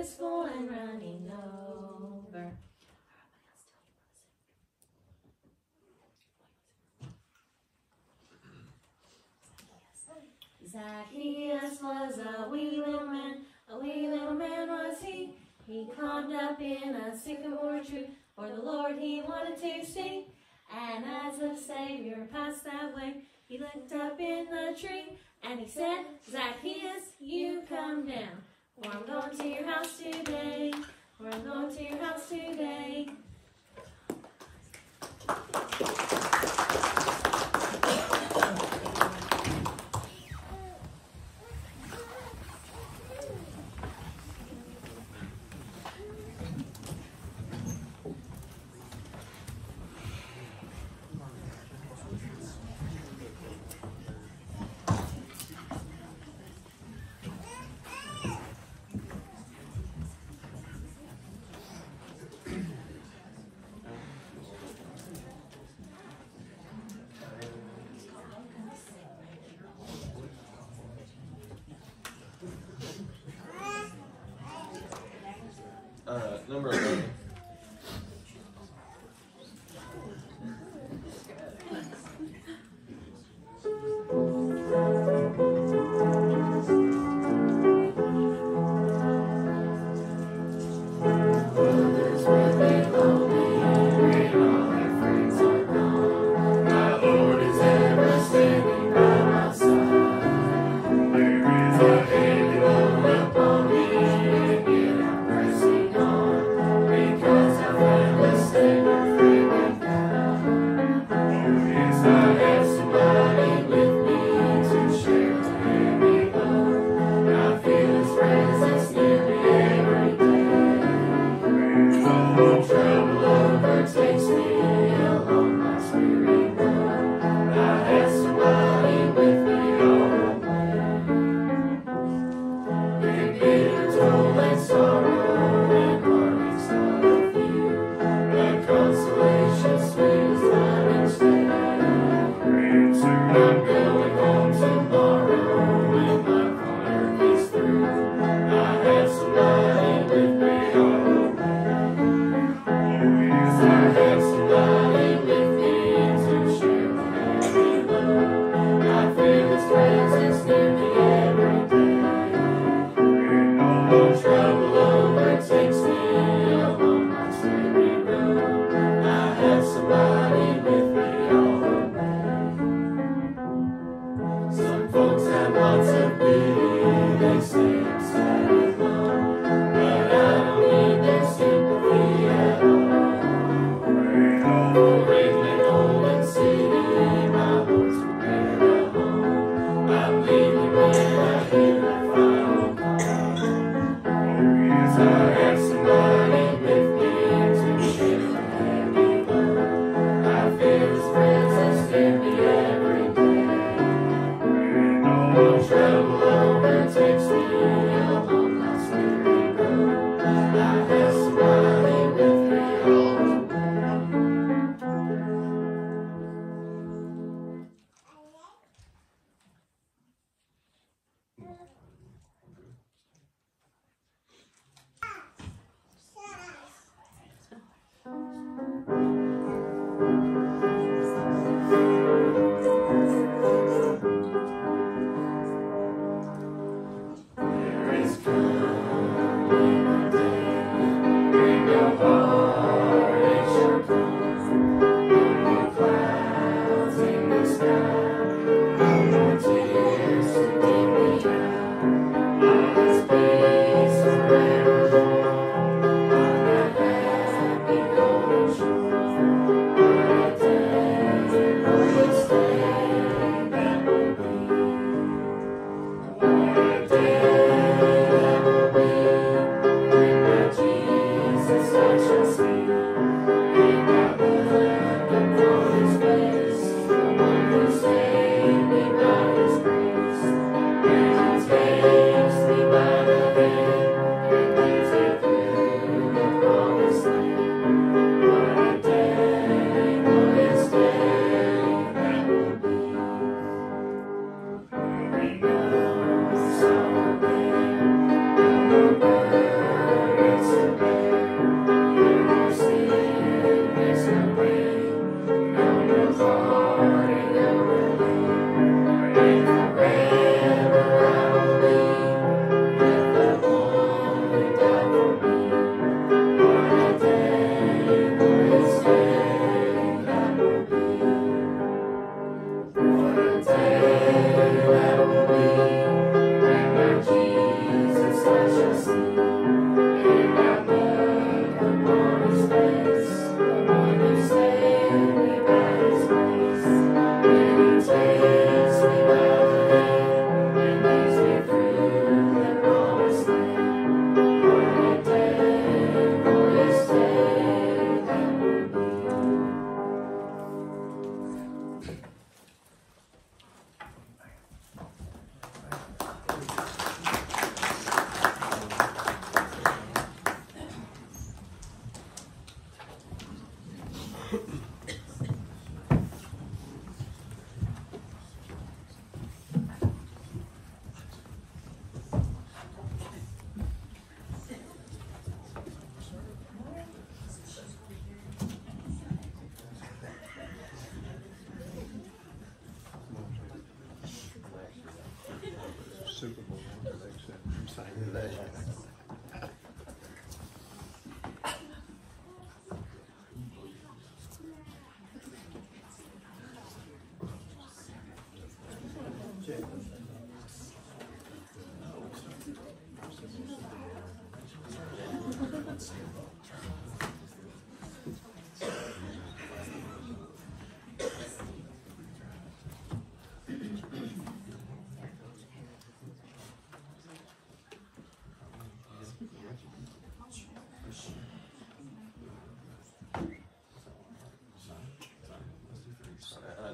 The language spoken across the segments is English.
is full and running over. Zacchaeus was a wee little man, a wee little man was he. He climbed up in a sycamore tree, for the Lord he wanted to see. And as the Savior passed that way, he looked up in the tree, and he said, Zacchaeus, you come down, I'm going to your house today, for I'm going to your house today. number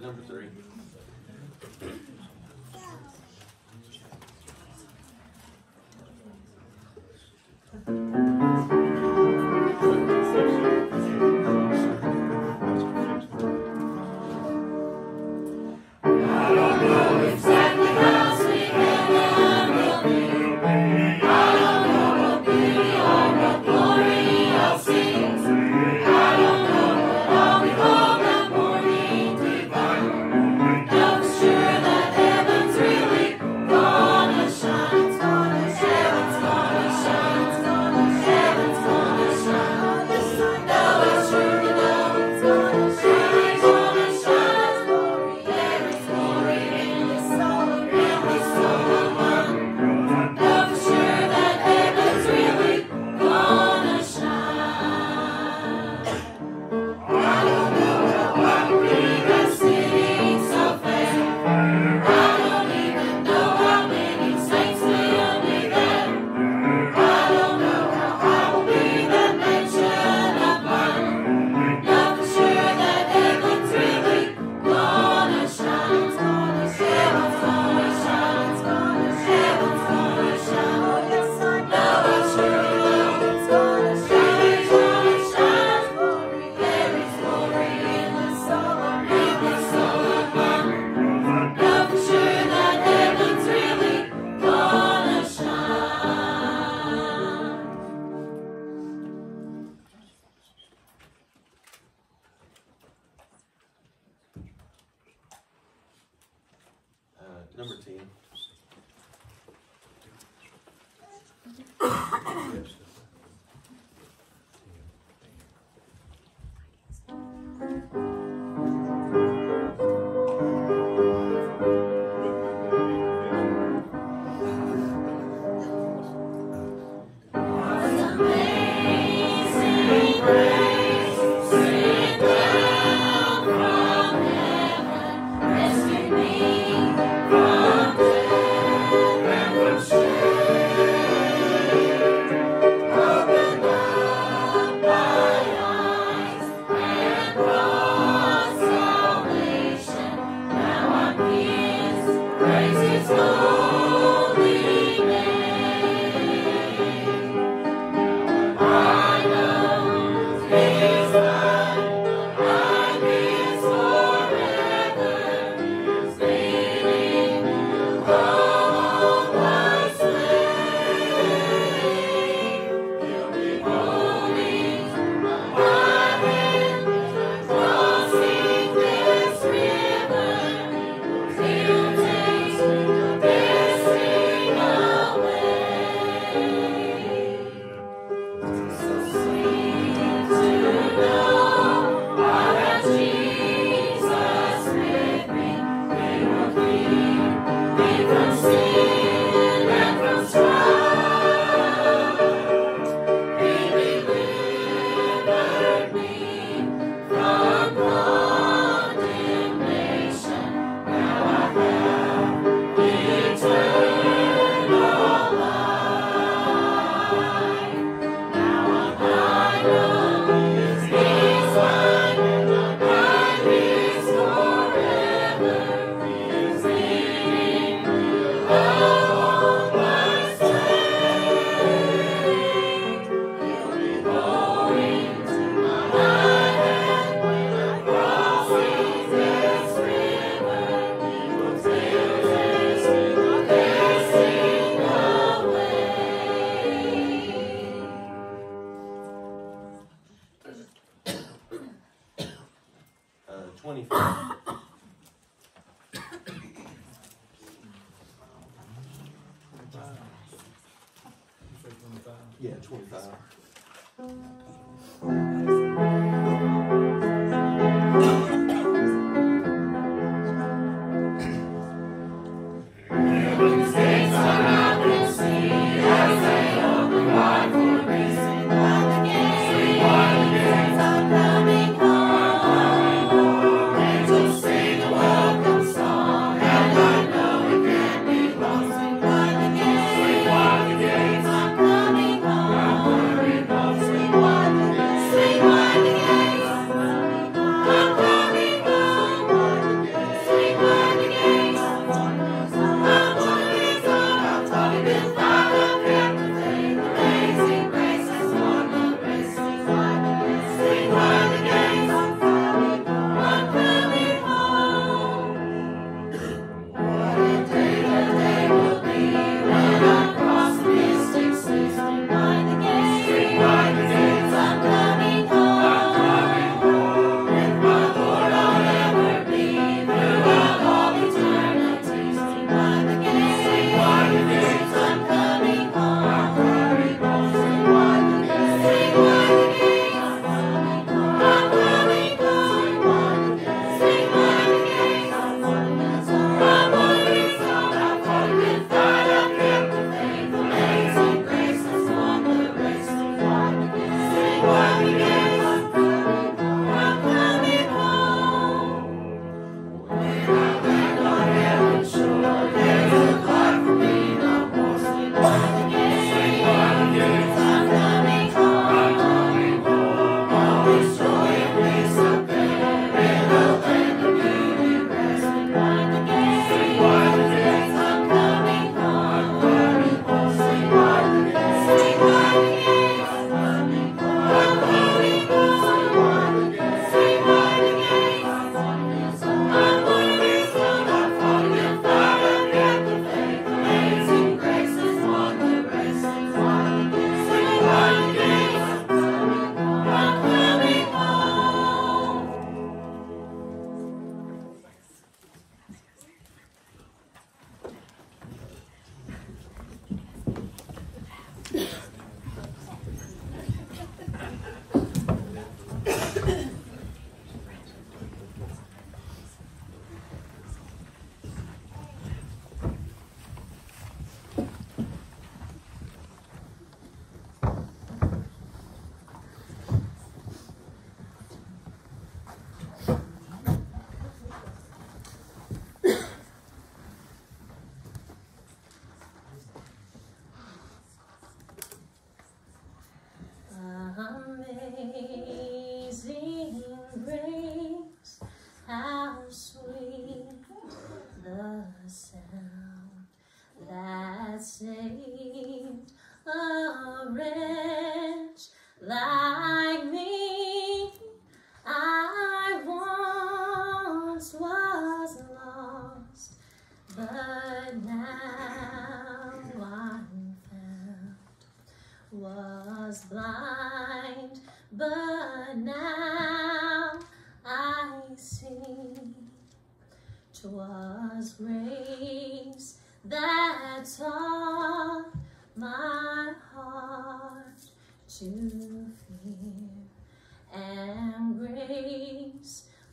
number three.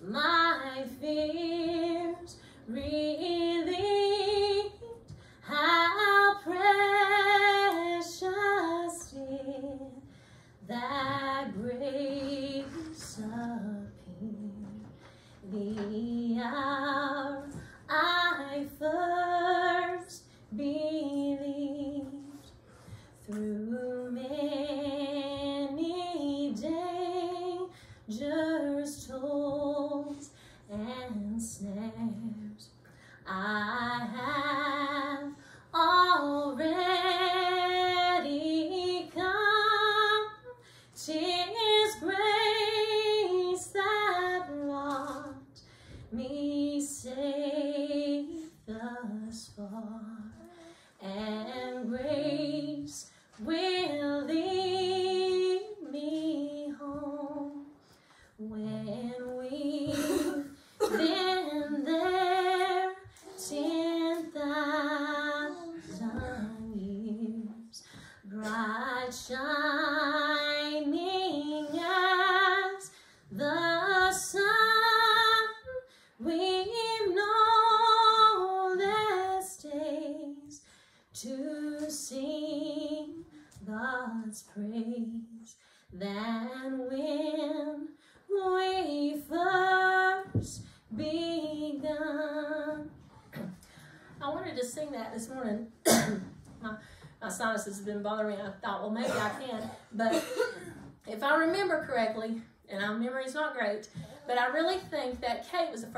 My fears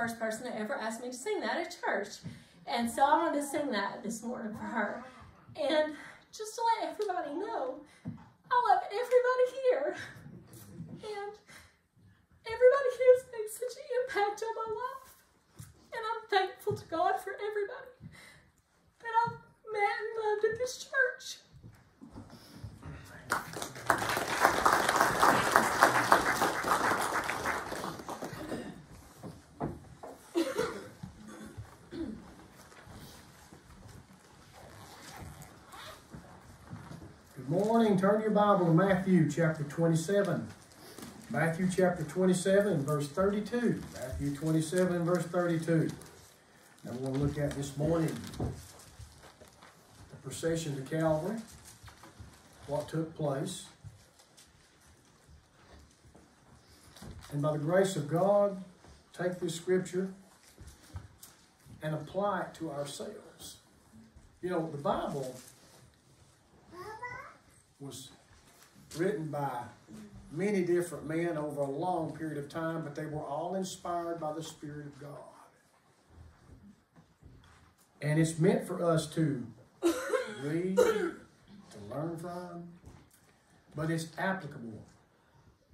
first person that ever asked me to sing that at church. And so I wanted to sing that this morning for her. And just to let everybody know, I love everybody here. And everybody here has made such an impact on my life. And I'm thankful to God for everybody that I've met and loved at this church. Good morning. Turn your Bible to Matthew chapter 27. Matthew chapter 27, verse 32. Matthew 27, verse 32. Now we're going to look at this morning the procession to Calvary, what took place. And by the grace of God, take this scripture and apply it to ourselves. You know, the Bible was written by many different men over a long period of time, but they were all inspired by the Spirit of God. And it's meant for us to read, to learn from, but it's applicable.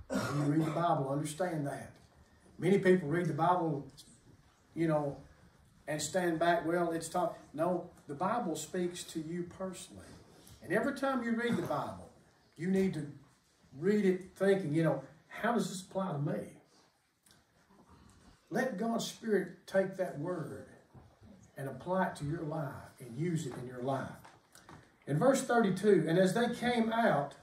When you read the Bible, understand that. Many people read the Bible, you know, and stand back, well, it's taught. No, the Bible speaks to you personally. And every time you read the Bible, you need to read it thinking, you know, how does this apply to me? Let God's Spirit take that word and apply it to your life and use it in your life. In verse 32, and as they came out,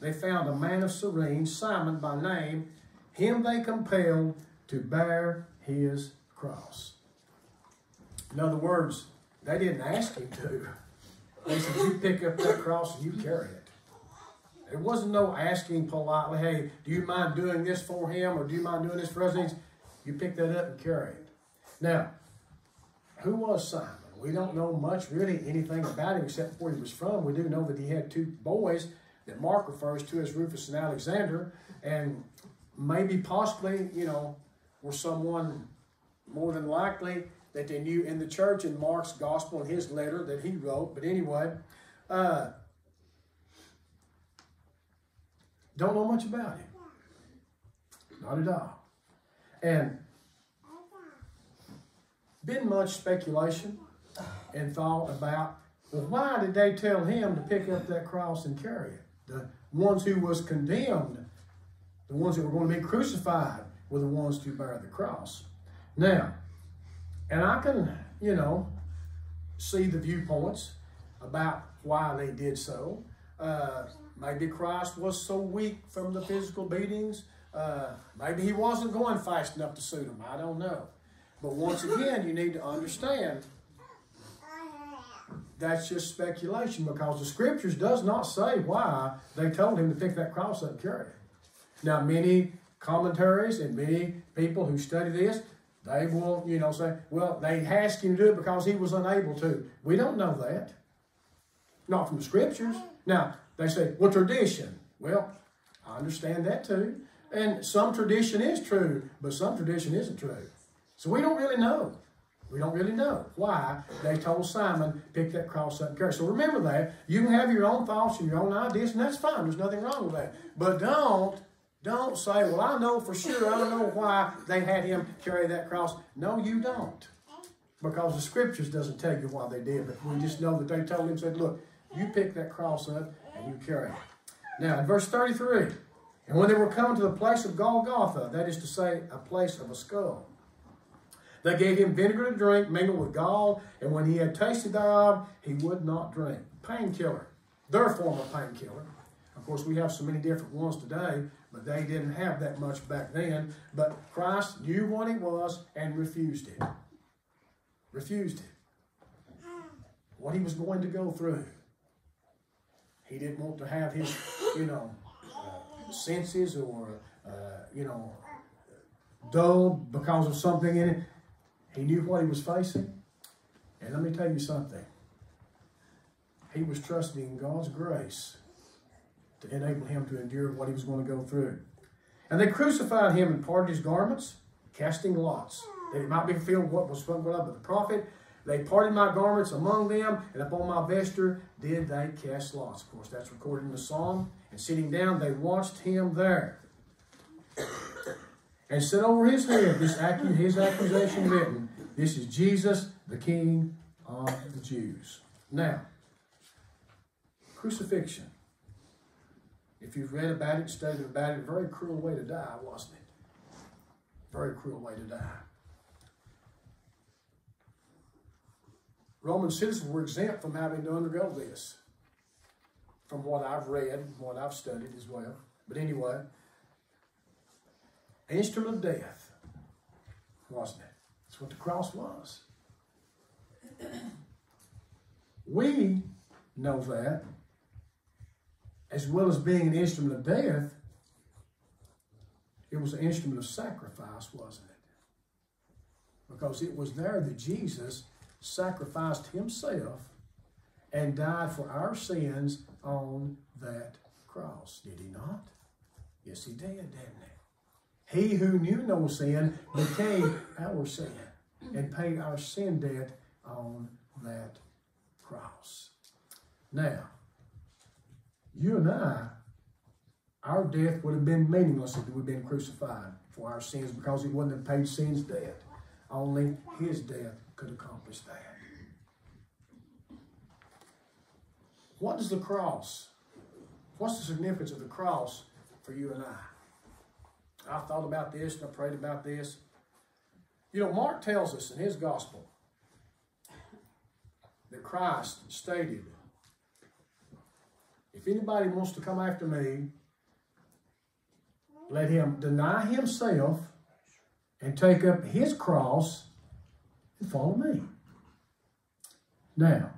they found a man of Cyrene, Simon by name. Him they compelled to bear his cross. In other words, they didn't ask him to. They said, you pick up that cross and you carry it. There wasn't no asking politely, hey, do you mind doing this for him or do you mind doing this for us? You pick that up and carry it. Now, who was Simon? We don't know much, really, anything about him except where he was from. We do know that he had two boys that Mark refers to as Rufus and Alexander, and maybe possibly, you know, were someone more than likely that they knew in the church in Mark's gospel and his letter that he wrote. But anyway, uh, don't know much about him. Not at all. And been much speculation and thought about, well, why did they tell him to pick up that cross and carry it? The ones who was condemned, the ones that were going to be crucified, were the ones to bear the cross. Now, and I can, you know, see the viewpoints about why they did so. Uh, maybe Christ was so weak from the physical beatings. Uh, maybe he wasn't going fast enough to suit him. I don't know. But once again, you need to understand that's just speculation because the scriptures does not say why they told him to pick that cross up and carry it. Now, many commentaries and many people who study this, they will, you know, say, well, they asked him to do it because he was unable to. We don't know that. Not from the scriptures. Now, they say, well, tradition. Well, I understand that too. And some tradition is true, but some tradition isn't true. So we don't really know. We don't really know why they told Simon, pick that cross up and carry. So remember that. You can have your own thoughts and your own ideas, and that's fine. There's nothing wrong with that. But don't, don't say, well, I know for sure. I don't know why they had him carry that cross. No, you don't. Because the scriptures doesn't tell you why they did. But we just know that they told him, said, look, you pick that cross up and you carry it. Now, in verse 33, and when they were come to the place of Golgotha, that is to say, a place of a skull, they gave him vinegar to drink, mingled with gall, and when he had tasted thereof, he would not drink. Painkiller. Their form of painkiller. Of course, we have so many different ones today, but they didn't have that much back then. But Christ knew what it was and refused it. Refused it. What he was going to go through. He didn't want to have his, you know, uh, senses or, uh, you know, dulled because of something in it. He knew what he was facing. And let me tell you something. He was trusting God's grace to enable him to endure what he was going to go through. And they crucified him and parted his garments, casting lots, that it might be fulfilled what was spoken of by the prophet. They parted my garments among them, and upon my vesture did they cast lots. Of course, that's recorded in the psalm. And sitting down, they watched him there. And said over his head this his accusation written, This is Jesus, the King of the Jews. Now, crucifixion. If you've read about it, studied about it, very cruel way to die, wasn't it? Very cruel way to die. Roman citizens were exempt from having to undergo this, from what I've read, what I've studied as well. But anyway, instrument of death, wasn't it? That's what the cross was. We know that, as well as being an instrument of death, it was an instrument of sacrifice, wasn't it? Because it was there that Jesus sacrificed himself and died for our sins on that cross. Did he not? Yes, he did, didn't he? He who knew no sin became our sin and paid our sin debt on that cross. Now, you and I, our death would have been meaningless if we'd been crucified for our sins because he wouldn't have paid sin's debt. Only his death could accomplish that. What is the cross? What's the significance of the cross for you and I? I thought about this and I prayed about this. You know, Mark tells us in his gospel that Christ stated, if anybody wants to come after me, let him deny himself and take up his cross and follow me. Now,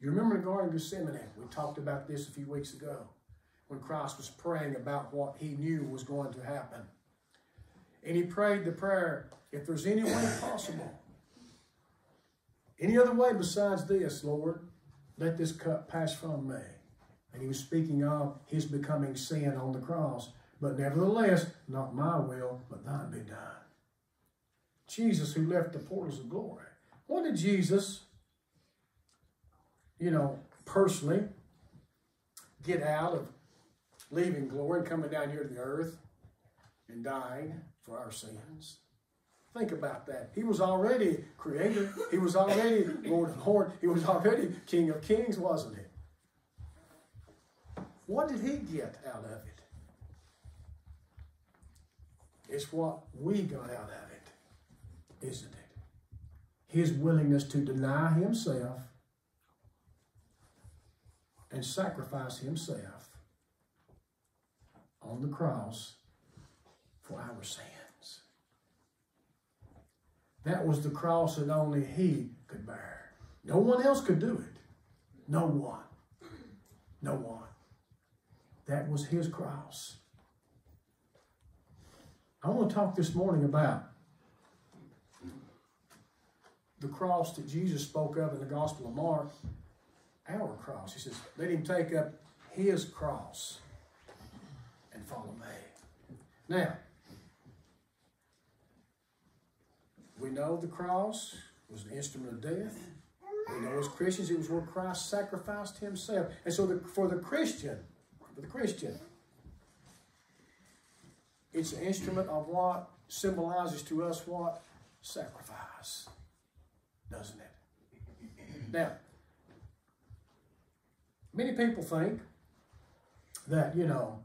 you remember the Garden of Gethsemane, we talked about this a few weeks ago, when Christ was praying about what he knew was going to happen. And he prayed the prayer, if there's any way possible, any other way besides this, Lord, let this cup pass from me. And he was speaking of his becoming sin on the cross. But nevertheless, not my will, but thine be done. Jesus who left the portals of glory. What did Jesus, you know, personally get out of leaving glory and coming down here to the earth and dying for our sins? Think about that. He was already creator. He was already Lord of Lords. He was already King of Kings, wasn't he? What did he get out of it? It's what we got out of it, isn't it? His willingness to deny himself and sacrifice himself on the cross for our sins. That was the cross that only he could bear. No one else could do it. No one. No one. That was his cross. I want to talk this morning about the cross that Jesus spoke of in the Gospel of Mark, our cross. He says, let him take up his cross and follow me. Now, we know the cross was an instrument of death. We know as Christians it was where Christ sacrificed himself. And so the, for the Christian, for the Christian, it's an instrument of what symbolizes to us what? Sacrifice. Doesn't it? Now, many people think that, you know,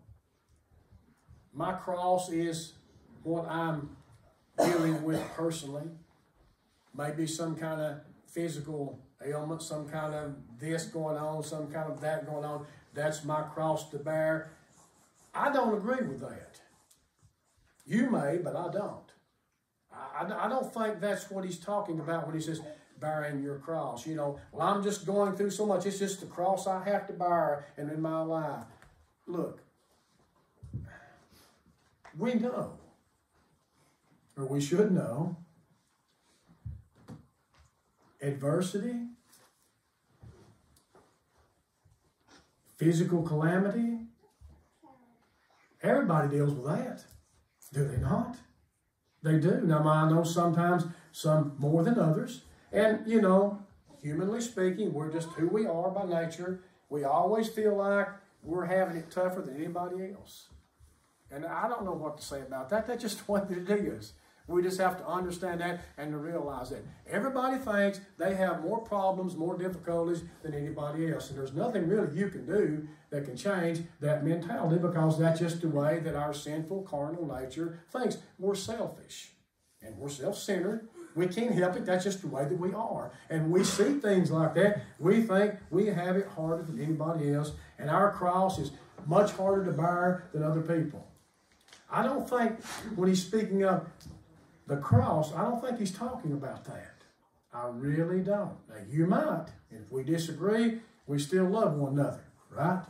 my cross is what I'm dealing with personally. Maybe some kind of physical ailment, some kind of this going on, some kind of that going on. That's my cross to bear. I don't agree with that. You may, but I don't. I, I don't think that's what he's talking about when he says, bearing your cross. You know, well, I'm just going through so much. It's just the cross I have to bear and in my life. Look, we know, or we should know, adversity, physical calamity, everybody deals with that. Do they not? They do. Now, I know sometimes some more than others. And, you know, humanly speaking, we're just who we are by nature. We always feel like we're having it tougher than anybody else. And I don't know what to say about that. That's just what it is. We just have to understand that and to realize that. Everybody thinks they have more problems, more difficulties than anybody else. And there's nothing really you can do that can change that mentality because that's just the way that our sinful carnal nature thinks. We're selfish and we're self centered. We can't help it. That's just the way that we are. And we see things like that. We think we have it harder than anybody else. And our cross is much harder to bear than other people. I don't think when he's speaking of the cross, I don't think he's talking about that. I really don't. Now, you might. If we disagree, we still love one another, right?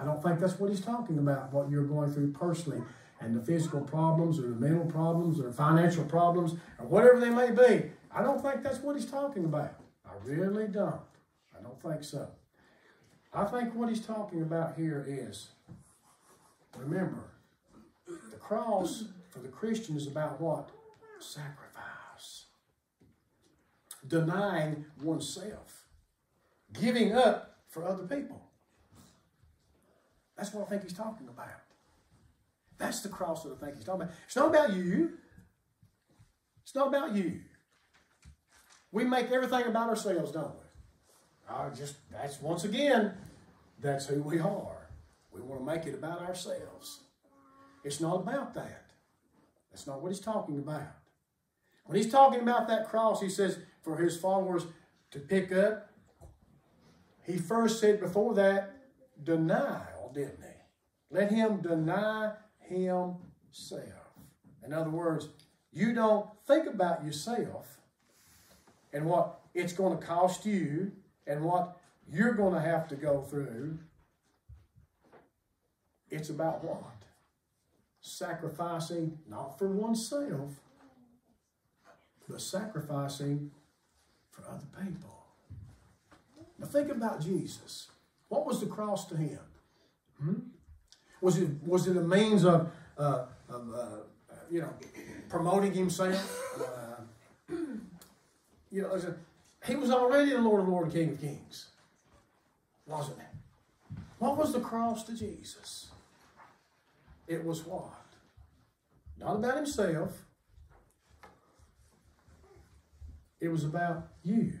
I don't think that's what he's talking about, what you're going through personally, and the physical problems, or the mental problems, or financial problems, or whatever they may be. I don't think that's what he's talking about. I really don't. I don't think so. I think what he's talking about here is remember, the cross for the Christian is about what? Sacrifice. Denying oneself. Giving up for other people. That's what I think he's talking about. That's the cross that I think he's talking about. It's not about you. It's not about you. We make everything about ourselves, don't we? I just that's once again, that's who we are. We want to make it about ourselves. It's not about that. That's not what he's talking about. When he's talking about that cross, he says for his followers to pick up. He first said before that, denial, didn't he? Let him deny himself. In other words, you don't think about yourself and what it's going to cost you and what you're going to have to go through. It's about what? Sacrificing not for oneself, but sacrificing for other people. Now think about Jesus. What was the cross to him? Hmm? Was it was it a means of, uh, of uh, you know promoting himself? Uh, you know, he was already the Lord of Lords, King of Kings, wasn't he? What was the cross to Jesus? It was what? Not about himself. It was about you,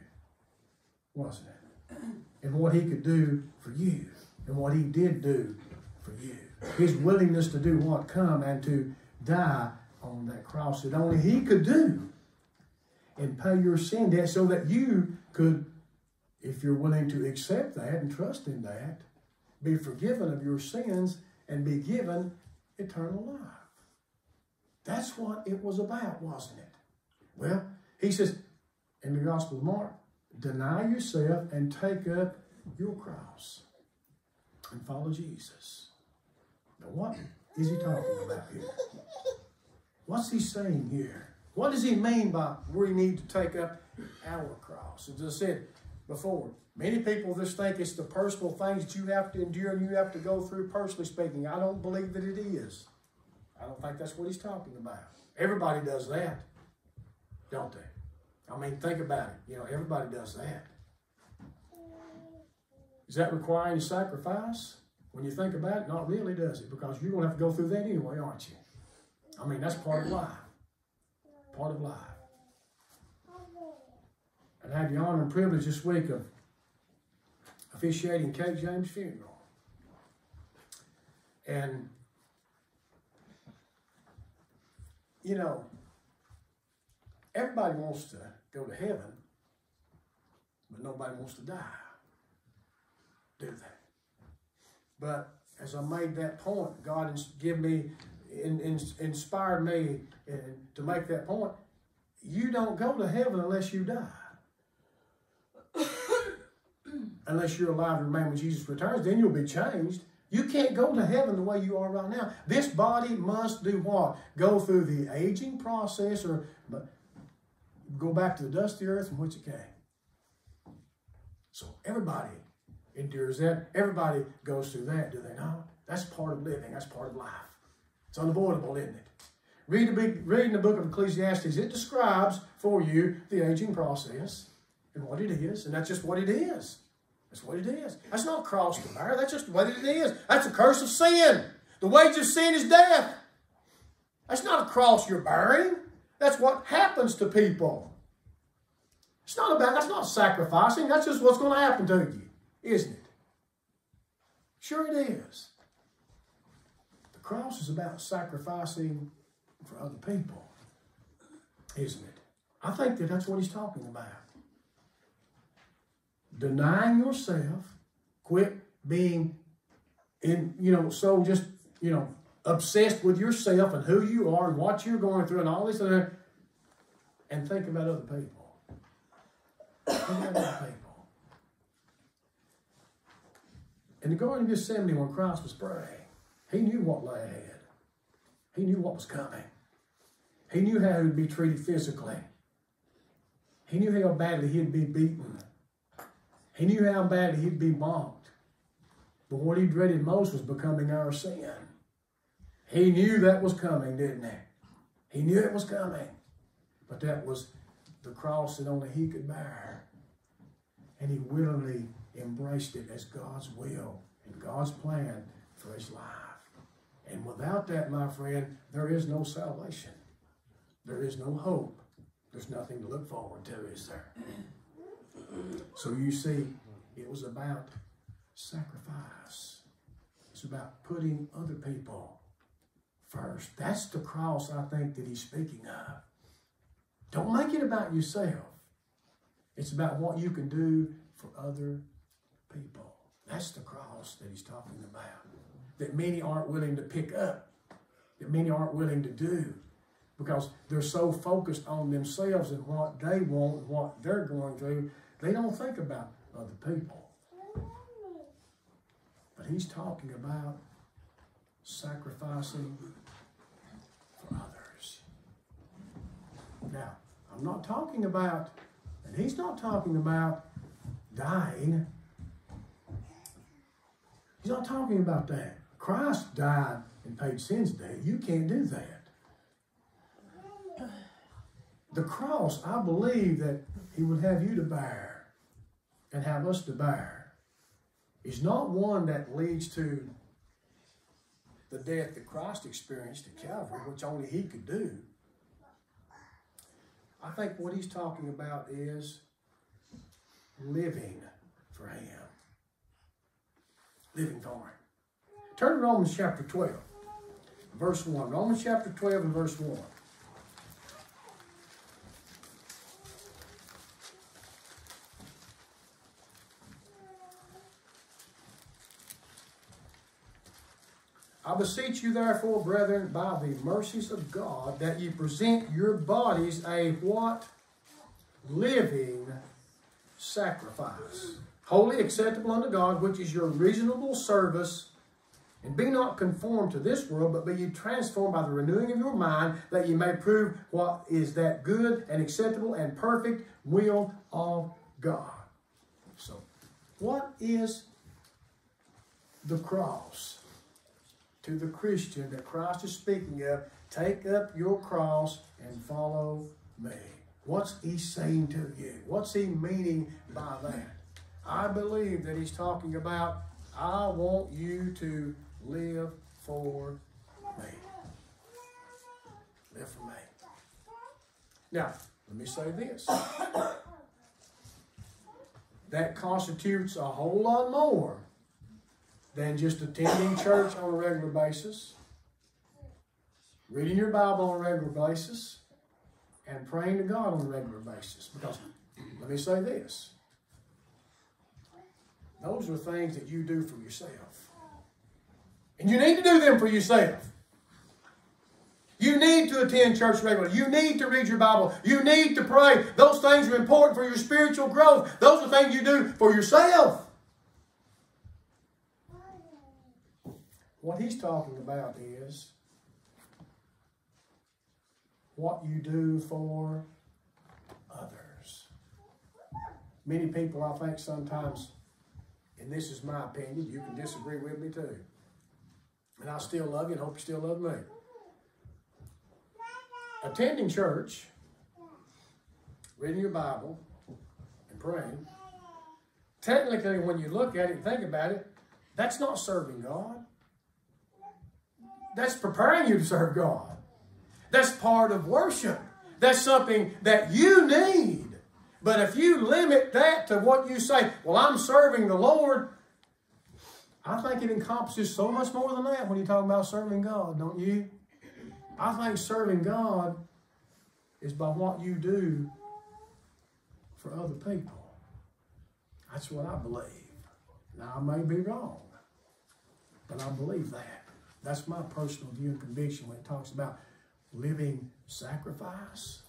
wasn't it? And what he could do for you, and what he did do for you. His willingness to do what? Come and to die on that cross that only he could do and pay your sin debt so that you could, if you're willing to accept that and trust in that, be forgiven of your sins and be given eternal life. That's what it was about, wasn't it? Well, he says in the Gospel of Mark, deny yourself and take up your cross and follow Jesus. Now, what is he talking about here? What's he saying here? What does he mean by we need to take up our cross? As I said before, many people just think it's the personal things that you have to endure and you have to go through personally speaking. I don't believe that it is. I don't think that's what he's talking about. Everybody does that, don't they? I mean, think about it. You know, everybody does that. Is that requiring sacrifice? When you think about it, not really, does it? Because you're going to have to go through that anyway, aren't you? I mean, that's part of life. Part of life. And I had the honor and privilege this week of officiating Kate James' funeral. And, you know, everybody wants to go to heaven, but nobody wants to die, do they? But as I made that point, God has given me, in, in, inspired me eh, to make that point. You don't go to heaven unless you die. unless you're alive and remain when Jesus returns, then you'll be changed. You can't go to heaven the way you are right now. This body must do what? Go through the aging process or go back to the dusty earth from which it came. So everybody endures that. Everybody goes through that, do they not? That's part of living. That's part of life. It's unavoidable, isn't it? Read the, big, reading the book of Ecclesiastes. It describes for you the aging process and what it is, and that's just what it is. That's what it is. That's not a cross to bear. That's just what it is. That's a curse of sin. The wages of sin is death. That's not a cross you're bearing. That's what happens to people. It's not about, that's not sacrificing. That's just what's going to happen to you, isn't it? Sure it is. The cross is about sacrificing for other people, isn't it? I think that that's what he's talking about denying yourself, quit being in, you know, so just, you know, obsessed with yourself and who you are and what you're going through and all this other, and think about other people. Think about other people. In the Garden of Gethsemane, when Christ was praying, he knew what lay ahead. He knew what was coming. He knew how he would be treated physically. He knew how badly he'd be beaten. He knew how badly he'd be mocked. But what he dreaded most was becoming our sin. He knew that was coming, didn't he? He knew it was coming. But that was the cross that only he could bear. And he willingly embraced it as God's will and God's plan for his life. And without that, my friend, there is no salvation. There is no hope. There's nothing to look forward to, is there? So you see, it was about sacrifice. It's about putting other people first. That's the cross I think that he's speaking of. Don't make it about yourself. It's about what you can do for other people. That's the cross that he's talking about. That many aren't willing to pick up. That many aren't willing to do. Because they're so focused on themselves and what they want, what they're going through, they don't think about other people. But he's talking about sacrificing for others. Now, I'm not talking about, and he's not talking about dying. He's not talking about that. Christ died and paid sin's debt. You can't do that. The cross, I believe that he would have you to bear and have us to bear is not one that leads to the death that Christ experienced at Calvary, which only he could do. I think what he's talking about is living for him. Living for him. Turn to Romans chapter 12, verse 1. Romans chapter 12 and verse 1. I beseech you, therefore, brethren, by the mercies of God, that you present your bodies a what? Living sacrifice, holy, acceptable unto God, which is your reasonable service. And be not conformed to this world, but be ye transformed by the renewing of your mind, that ye may prove what is that good and acceptable and perfect will of God. So, what is the cross? To the Christian that Christ is speaking of, take up your cross and follow me. What's he saying to you? What's he meaning by that? I believe that he's talking about, I want you to live for me. Live for me. Now, let me say this. that constitutes a whole lot more than just attending church on a regular basis, reading your Bible on a regular basis, and praying to God on a regular basis. Because let me say this those are things that you do for yourself. And you need to do them for yourself. You need to attend church regularly. You need to read your Bible. You need to pray. Those things are important for your spiritual growth. Those are things you do for yourself. What he's talking about is what you do for others. Many people, I think, sometimes, and this is my opinion, you can disagree with me too. And I still love you and hope you still love me. Attending church, reading your Bible, and praying, technically, when you look at it and think about it, that's not serving God. That's preparing you to serve God. That's part of worship. That's something that you need. But if you limit that to what you say, well, I'm serving the Lord, I think it encompasses so much more than that when you talk about serving God, don't you? I think serving God is by what you do for other people. That's what I believe. Now, I may be wrong, but I believe that. That's my personal view and conviction when it talks about living sacrifice.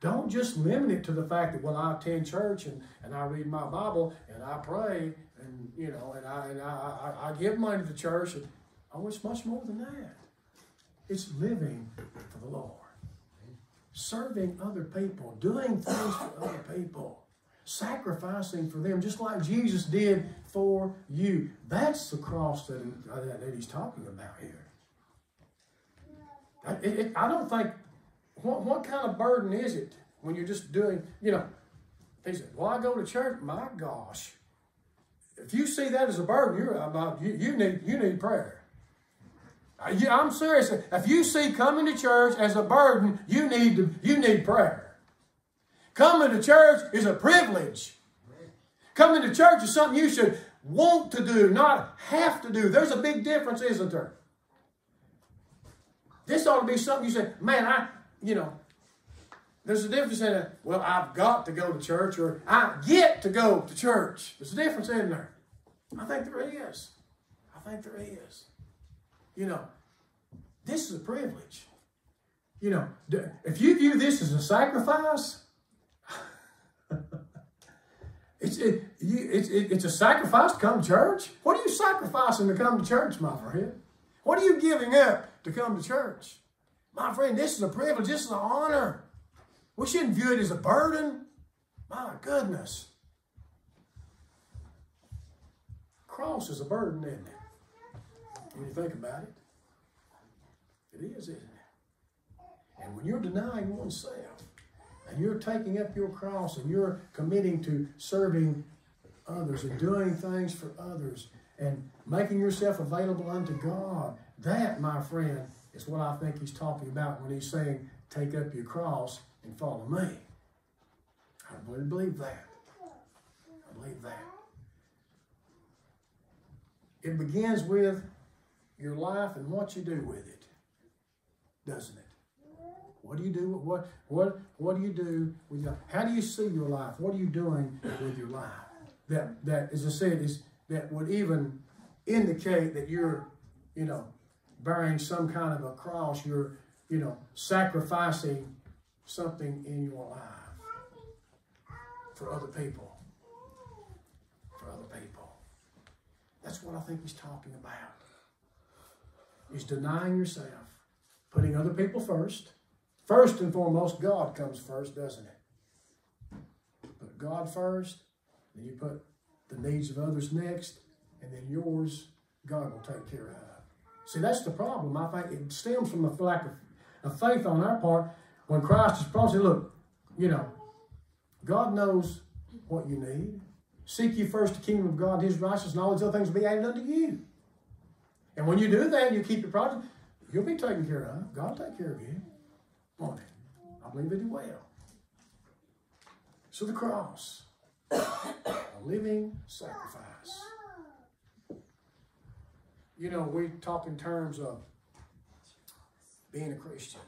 Don't just limit it to the fact that, well, I attend church and, and I read my Bible and I pray and, you know, and I, and I, I, I give money to the church. And, oh, it's much more than that. It's living for the Lord. Serving other people, doing things for other people, sacrificing for them, just like Jesus did for you. That's the cross that, that, he's talking about here. I, it, I don't think, what, what kind of burden is it when you're just doing, you know, he said, well, I go to church. My gosh. If you see that as a burden, you're about, you, you need you need prayer. I'm serious. If you see coming to church as a burden, you need to, you need prayer. Coming to church is a privilege. Coming to church is something you should want to do, not have to do. There's a big difference, isn't there? This ought to be something you say, man, I, you know, there's a difference in it. Well, I've got to go to church or I get to go to church. There's a difference in there. I think there is. I think there is. You know, this is a privilege. You know, if you view this as a sacrifice, it's, it, you, it's, it, it's a sacrifice to come to church. What are you sacrificing to come to church, my friend? What are you giving up to come to church. My friend, this is a privilege. This is an honor. We shouldn't view it as a burden. My goodness. Cross is a burden, isn't it? When you think about it. It is, isn't it? And when you're denying oneself, and you're taking up your cross, and you're committing to serving others and doing things for others, and making yourself available unto God, that, my friend, is what I think he's talking about when he's saying, take up your cross and follow me. I really believe that. I believe that. It begins with your life and what you do with it, doesn't it? What do you do? What what what do you do with your? How do you see your life? What are you doing with your life? That that, as I said, is that would even indicate that you're, you know, bearing some kind of a cross. You're, you know, sacrificing something in your life for other people. For other people. That's what I think he's talking about. He's denying yourself, putting other people first. First and foremost, God comes first, doesn't it? Put God first, then you put the needs of others next, and then yours, God will take care of. See, that's the problem. I think it stems from a lack of, of faith on our part. When Christ is promising, look, you know, God knows what you need. Seek ye first the kingdom of God, His righteousness, and all these other things will be added unto you. And when you do that, you keep your promise, you'll be taken care of. God will take care of you. Won't I believe it He will. So the cross, a living sacrifice you know, we talk in terms of being a Christian,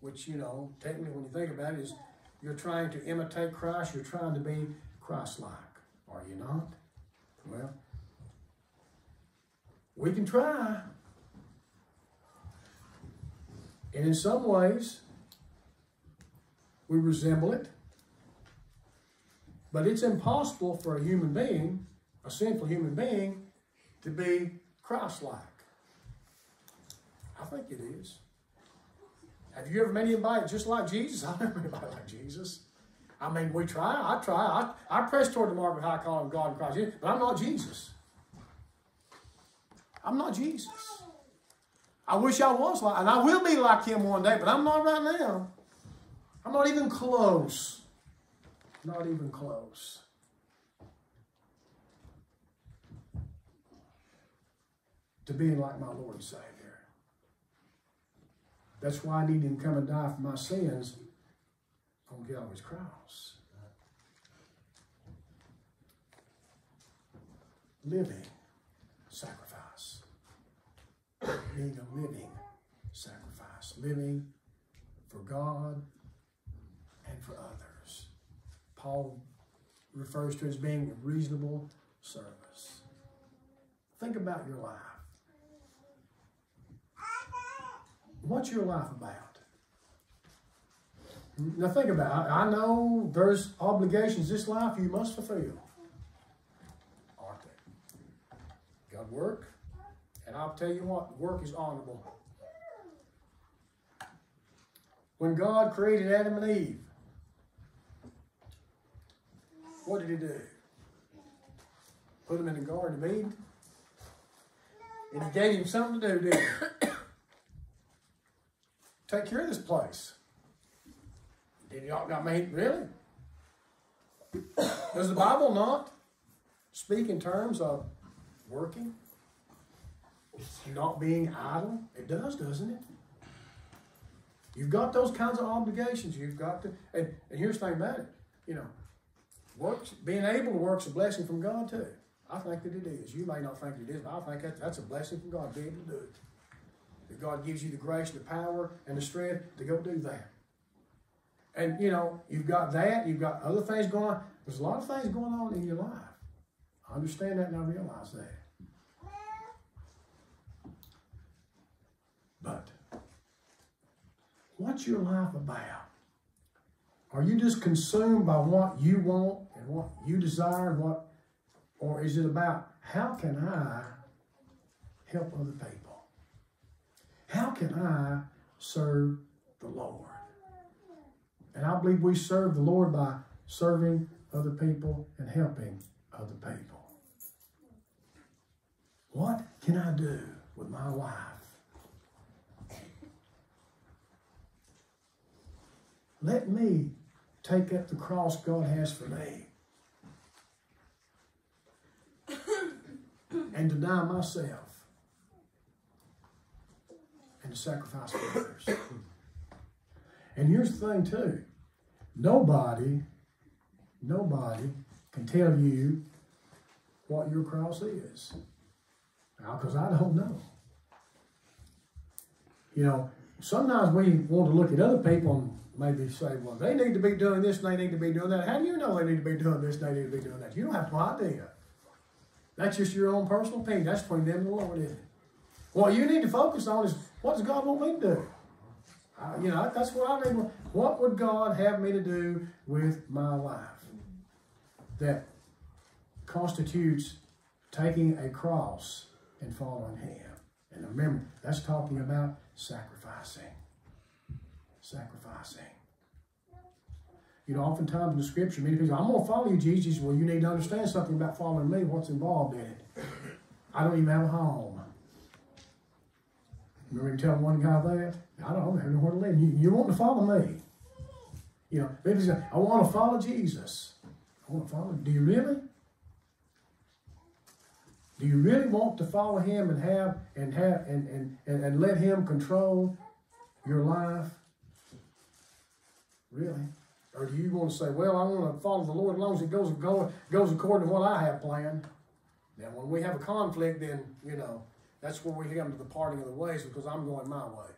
which, you know, technically when you think about it is you're trying to imitate Christ, you're trying to be Christ-like, are you not? Well, we can try. And in some ways, we resemble it. But it's impossible for a human being, a sinful human being, to be Christ like. I think it is. Have you ever met anybody just like Jesus? I've never met anybody like Jesus. I mean, we try. I try. I, I press toward the mark of high calling of God in Christ but I'm not Jesus. I'm not Jesus. I wish I was like, and I will be like him one day, but I'm not right now. I'm not even close. Not even close. To being like my Lord and Savior. That's why I need him to come and die for my sins on Calvary's cross. Living sacrifice. Being a living sacrifice. Living for God. Paul refers to as being a reasonable service. Think about your life. What's your life about? Now think about it. I know there's obligations this life you must fulfill. Aren't they? Got work, and I'll tell you what, work is honorable. When God created Adam and Eve, what did he do? Put him in the Garden of Eden. And he gave him something to do, he? Take care of this place. Did y'all not mean really? Does the Bible not speak in terms of working? Not being idle? It does, doesn't it? You've got those kinds of obligations. You've got to, and, and here's the thing about it, you know, works, being able to work's a blessing from God too. I think that it is. You may not think it is, but I think that, that's a blessing from God to be able to do it. That God gives you the grace, the power, and the strength to go do that. And you know, you've got that, you've got other things going on. There's a lot of things going on in your life. I understand that and I realize that. But what's your life about? Are you just consumed by what you want and what you desire and what or is it about how can I help other people? How can I serve the Lord? And I believe we serve the Lord by serving other people and helping other people. What can I do with my life? Let me take up the cross God has for me and deny myself and sacrifice for others. And here's the thing, too nobody, nobody can tell you what your cross is. Now, because I don't know. You know, sometimes we want to look at other people and maybe say, well, they need to be doing this and they need to be doing that. How do you know they need to be doing this and they need to be doing that? You don't have no idea. That's just your own personal opinion. That's between them and the Lord, isn't it? What you need to focus on is what does God want me to do? Uh, you know, that's what I need. What would God have me to do with my life? That constitutes taking a cross and following Him. And remember, that's talking about sacrificing. Sacrificing. You know, oftentimes in the scripture, many people say, I'm going to follow you, Jesus. Well, you need to understand something about following me, what's involved in it. I don't even have a home. Remember him telling one guy that? I don't have nowhere to live. You, you want to follow me. You know, people say, I want to follow Jesus. I want to follow. Do you really? Do you really want to follow him and have and have and, and, and, and let him control your life? Really? Or do you want to say, well, I want to follow the Lord as long as it goes, goes, according to what I have planned? Now, when we have a conflict, then, you know, that's where we come to the parting of the ways because I'm going my way.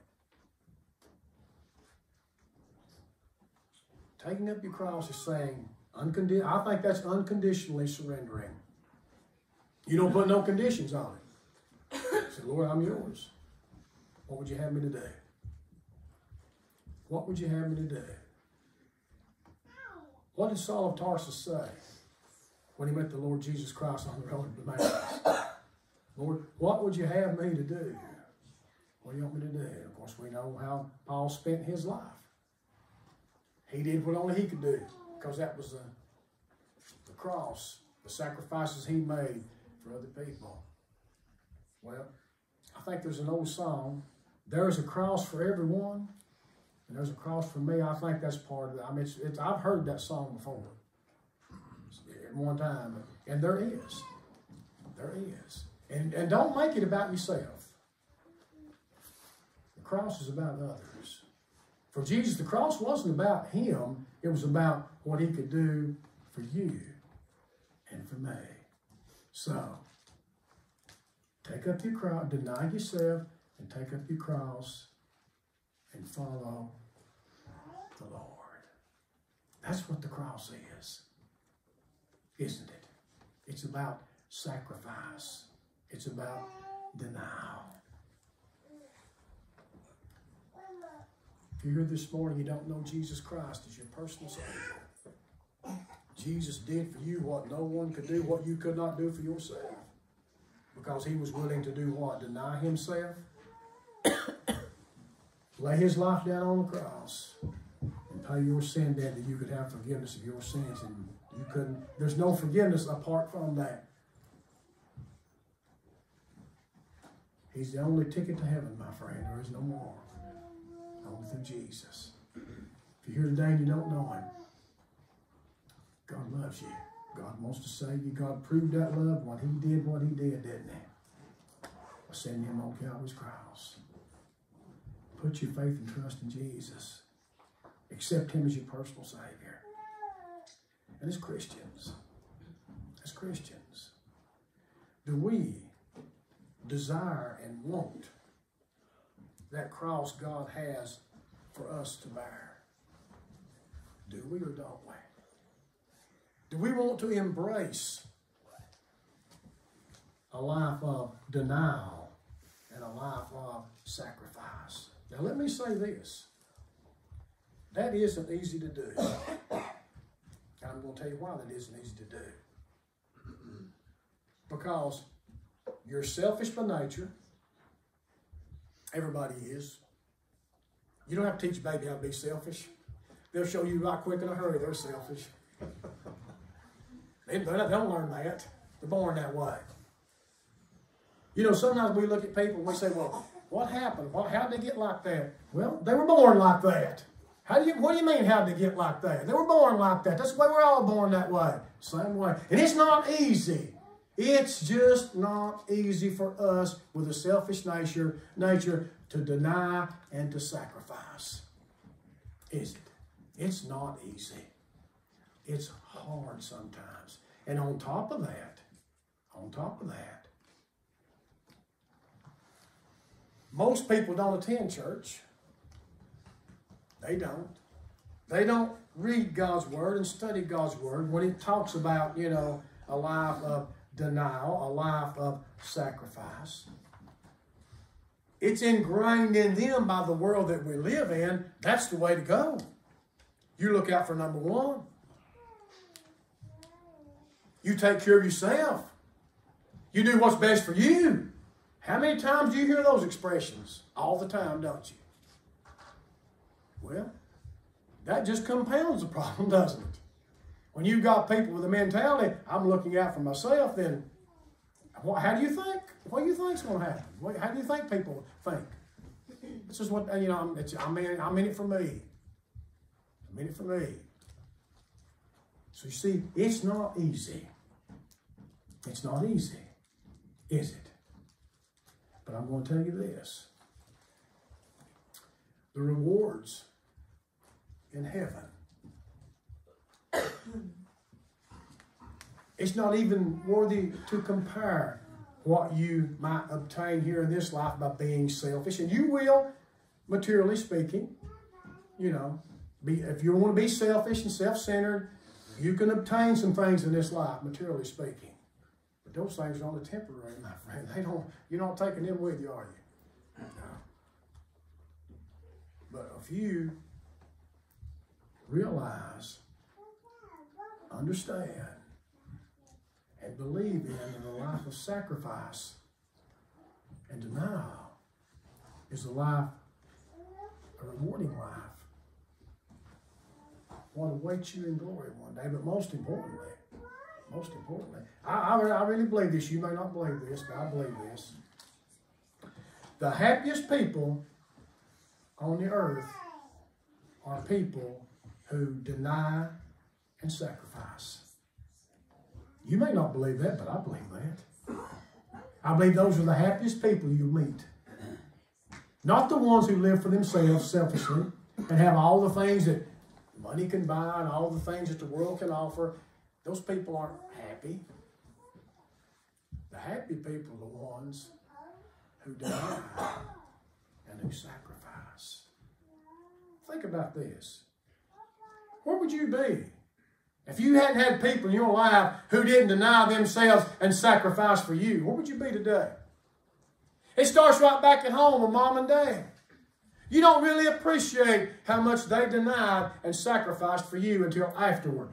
Taking up your cross is saying, uncondi- I think that's unconditionally surrendering. You don't put no conditions on it. Say, Lord, I'm yours. What would you have me to do? what would you have me to do? What did Saul of Tarsus say when he met the Lord Jesus Christ on the road to Damascus? Lord, what would you have me to do? What do you want me to do? Of course, we know how Paul spent his life. He did what only he could do because that was the, the cross, the sacrifices he made for other people. Well, I think there's an old song, There is a cross for everyone, and there's a cross for me. I think that's part of it. I mean, it's, it's, I've heard that song before at one time, and there is. There is. And, and don't make it about yourself. The cross is about others. For Jesus, the cross wasn't about him, it was about what he could do for you and for me. So, take up your cross, deny yourself, and take up your cross and follow the Lord. That's what the cross is, isn't it? It's about sacrifice. It's about denial. If you're here this morning, you don't know Jesus Christ as your personal Savior. Jesus did for you what no one could do, what you could not do for yourself. Because he was willing to do what? Deny himself, lay his life down on the cross, pay your sin debt that you could have forgiveness of your sins. And you couldn't, there's no forgiveness apart from that. He's the only ticket to heaven, my friend. There is no more. Only through Jesus. If you're here today and you don't know Him, God loves you. God wants to save you. God proved that love when He did what He did, didn't He? By sending Him on Calvary's cross. Put your faith and trust in Jesus. Accept Him as your personal Savior. And as Christians, as Christians, do we desire and want that cross God has for us to bear? Do we or don't we? Do we want to embrace a life of denial and a life of sacrifice? Now, let me say this that isn't easy to do. And I'm going to tell you why that isn't easy to do. Because you're selfish by nature. Everybody is. You don't have to teach a baby how to be selfish. They'll show you right quick in a hurry they're selfish. they don't learn that. They're born that way. You know, sometimes we look at people and we say, well, what happened? Well, how did they get like that? Well, they were born like that. How do you, what do you mean, how did they get like that? They were born like that. That's the way we're all born that way. Same way. And it's not easy. It's just not easy for us with a selfish nature, nature to deny and to sacrifice. Is it? It's not easy. It's hard sometimes. And on top of that, on top of that, most people don't attend church. They don't. They don't read God's Word and study God's Word when it talks about, you know, a life of denial, a life of sacrifice. It's ingrained in them by the world that we live in. That's the way to go. You look out for number one. You take care of yourself. You do what's best for you. How many times do you hear those expressions? All the time, don't you? Well, that just compounds the problem, doesn't it? When you've got people with a mentality, I'm looking out for myself, then how do you think? What do you think's going to happen? How do you think people think? This is what, you know, I'm, it's, I'm, in, I'm in it for me. I'm in it for me. So you see, it's not easy. It's not easy, is it? But I'm going to tell you this. The rewards in heaven it's not even worthy to compare what you might obtain here in this life by being selfish. And you will, materially speaking, you know, be, if you want to be selfish and self-centered, you can obtain some things in this life, materially speaking. But those things are only temporary, my friend. They don't, you're not taking them with you, are you? No. But if you realize, understand, and believe in in a life of sacrifice and denial is a life, a rewarding life. What awaits you in glory one day, but most importantly, most importantly, I, I, I really believe this. You may not believe this, but I believe this. The happiest people on the earth are people who deny and sacrifice. You may not believe that, but I believe that. I believe those are the happiest people you meet. Not the ones who live for themselves selfishly and have all the things that money can buy and all the things that the world can offer. Those people aren't happy. The happy people are the ones who deny and who sacrifice. Think about this. Where would you be if you hadn't had people in your life who didn't deny themselves and sacrifice for you? Where would you be today? It starts right back at home with mom and dad. You don't really appreciate how much they denied and sacrificed for you until afterward.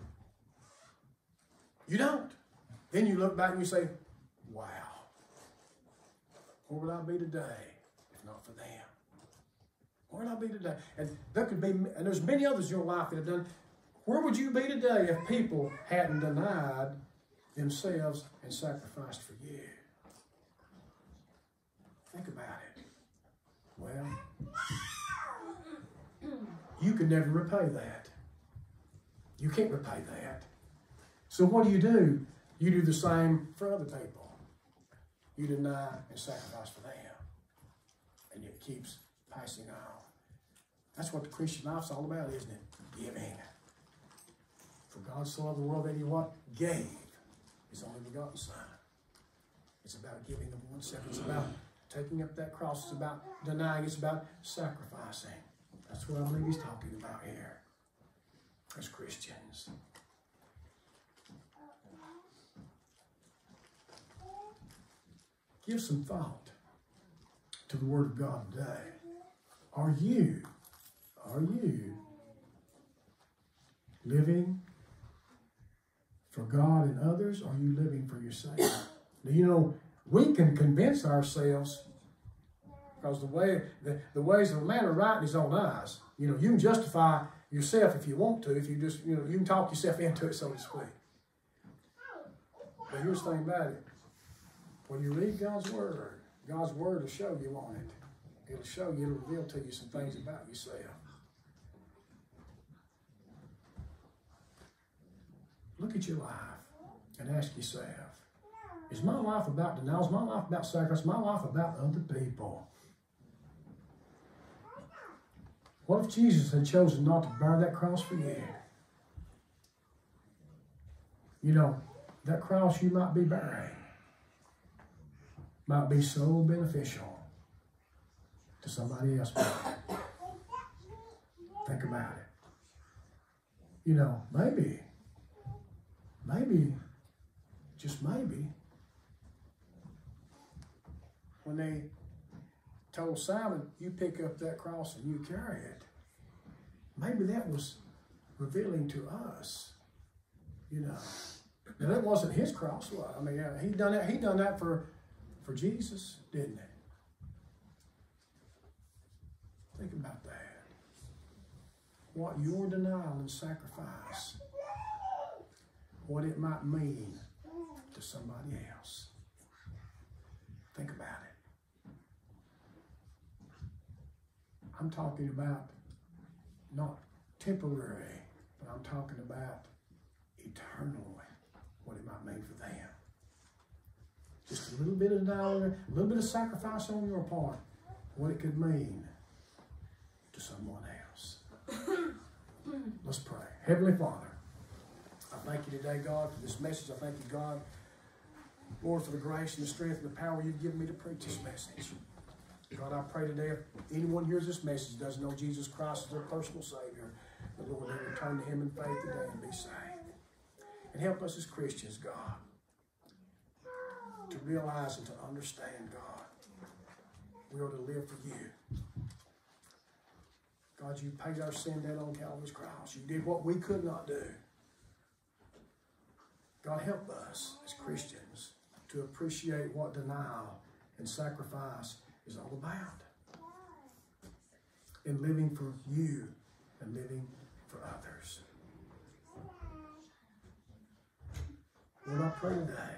You don't. Then you look back and you say, wow, where would I be today if not for them? Where would I be today? And there could be, and there's many others in your life that have done. Where would you be today if people hadn't denied themselves and sacrificed for you? Think about it. Well, you can never repay that. You can't repay that. So what do you do? You do the same for other people. You deny and sacrifice for them. And it keeps passing on. That's what the Christian life's all about, isn't it? Giving. For God so loved the world that he what? Gave his only begotten Son. It's about giving of oneself. It's about taking up that cross. It's about denying. It's about sacrificing. That's what I believe he's talking about here as Christians. Give some thought to the Word of God today. Are you, are you living for God and others, or are you living for yourself? You know, we can convince ourselves because the way the, the ways of a man are right in his own eyes. You know, you can justify yourself if you want to, if you just, you know, you can talk yourself into it, so to speak. But here's the thing about it. When you read God's word, God's word will show you on it. It'll show you, it'll reveal to you some things about yourself. Look at your life and ask yourself, is my life about denial? Is my life about sacrifice? Is my life about other people? What if Jesus had chosen not to bear that cross for you? You know, that cross you might be bearing might be so beneficial to somebody else. Think about it. You know, maybe, maybe, just maybe, when they told Simon, you pick up that cross and you carry it, maybe that was revealing to us, you know. Now that wasn't his cross. I mean, he done that. He done that for for Jesus, didn't he? Think about that. What your denial and sacrifice, what it might mean to somebody else. Think about it. I'm talking about not temporary, but I'm talking about eternally, what it might mean for them. Just a little bit of dollar, a little bit of sacrifice on your part, what it could mean to someone else. Let's pray. Heavenly Father, thank you today, God, for this message. I thank you, God, Lord, for the grace and the strength and the power you've given me to preach this message. God, I pray today if anyone hears this message doesn't know Jesus Christ as their personal Savior, the Lord, they will turn to Him in faith today and be saved. And help us as Christians, God, to realize and to understand, God, we are to live for you. God, you paid our sin debt on Calvary's cross. You did what we could not do. God, help us as Christians to appreciate what denial and sacrifice is all about. In living for you and living for others. Lord, I pray today,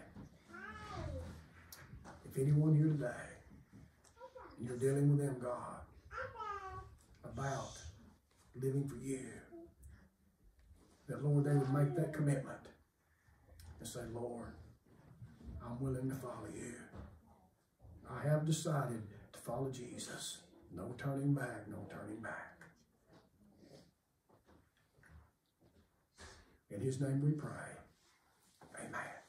if anyone here today, you're dealing with them, God, about living for you, that, Lord, they would make that commitment and say, Lord, I'm willing to follow you. I have decided to follow Jesus. No turning back, no turning back. In his name we pray. Amen.